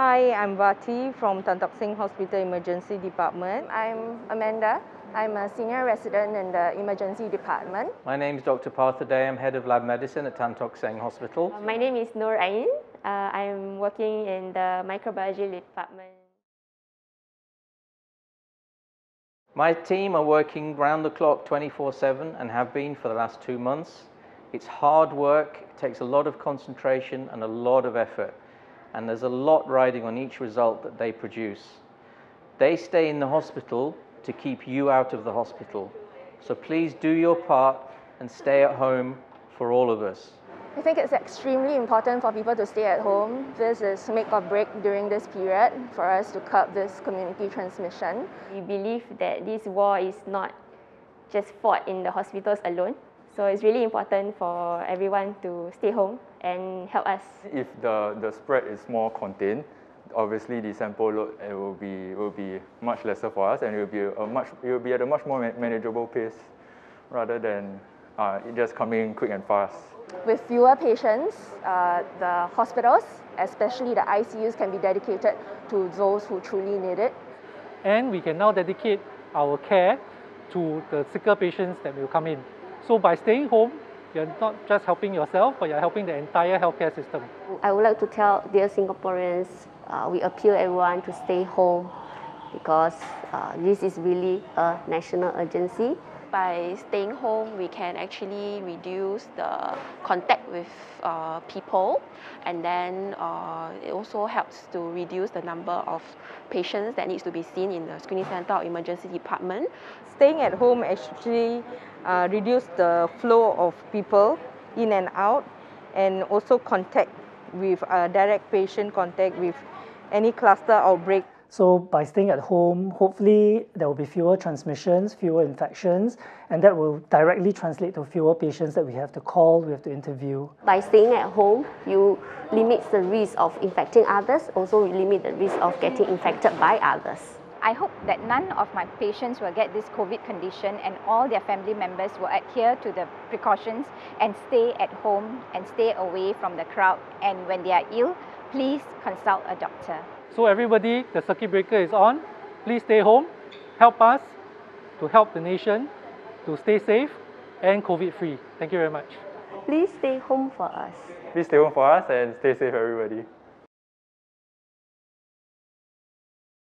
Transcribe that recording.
Hi, I'm Vati from Tan Tock Seng Hospital Emergency Department. I'm Amanda. I'm a senior resident in the emergency department. My name is Dr. Partha De. I'm head of lab medicine at Tan Tock Seng Hospital. My name is Noor Ain. Uh, I'm working in the microbiology department. My team are working round the clock 24 7 and have been for the last two months. It's hard work, it takes a lot of concentration and a lot of effort, and there's a lot riding on each result that they produce. They stay in the hospital to keep you out of the hospital. So please do your part and stay at home for all of us. I think it's extremely important for people to stay at home. This is make or break during this period for us to curb this community transmission. We believe that this war is not just fought in the hospitals alone. So it's really important for everyone to stay home and help us. If the, the spread is more contained, obviously the sample load it will be will be much lesser for us and it will be a much it will be at a much more manageable pace rather than uh, just coming quick and fast. With fewer patients, uh, the hospitals, especially the ICUs, can be dedicated to those who truly need it. And we can now dedicate our care to the sicker patients that will come in. So by staying home, you're not just helping yourself, but you're helping the entire healthcare system. I would like to tell dear Singaporeans, uh, we appeal everyone to stay home because uh, this is really a national urgency by staying home, we can actually reduce the contact with uh, people and then uh, it also helps to reduce the number of patients that needs to be seen in the screening center or emergency department. Staying at home actually uh, reduce the flow of people in and out and also contact with uh, direct patient contact with any cluster outbreak. So by staying at home, hopefully there will be fewer transmissions, fewer infections, and that will directly translate to fewer patients that we have to call, we have to interview. By staying at home, you limit the risk of infecting others, also you limit the risk of getting infected by others. I hope that none of my patients will get this COVID condition and all their family members will adhere to the precautions and stay at home and stay away from the crowd. And when they are ill, please consult a doctor. So everybody, the circuit breaker is on. Please stay home. Help us to help the nation to stay safe and COVID-free. Thank you very much. Please stay home for us. Please stay home for us and stay safe, everybody.